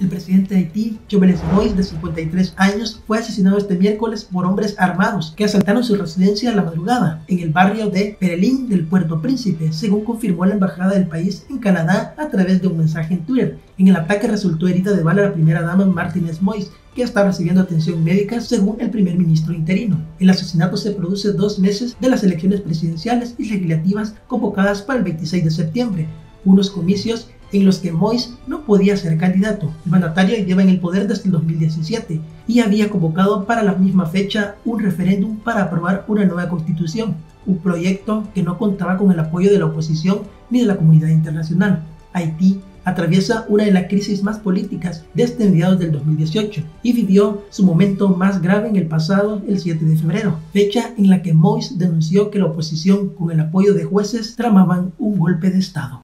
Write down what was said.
El presidente de Haití, Jovenel Moïse, de 53 años, fue asesinado este miércoles por hombres armados que asaltaron su residencia a la madrugada en el barrio de Perelín del Puerto Príncipe, según confirmó la embajada del país en Canadá a través de un mensaje en Twitter. En el ataque resultó herida de bala la primera dama Martínez Moïse, que está recibiendo atención médica según el primer ministro interino. El asesinato se produce dos meses de las elecciones presidenciales y legislativas convocadas para el 26 de septiembre, unos comicios en los que Mois no podía ser candidato. El mandatario lleva en el poder desde el 2017 y había convocado para la misma fecha un referéndum para aprobar una nueva constitución, un proyecto que no contaba con el apoyo de la oposición ni de la comunidad internacional. Haití atraviesa una de las crisis más políticas desde mediados del 2018 y vivió su momento más grave en el pasado el 7 de febrero, fecha en la que Mois denunció que la oposición con el apoyo de jueces tramaban un golpe de Estado.